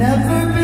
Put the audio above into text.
never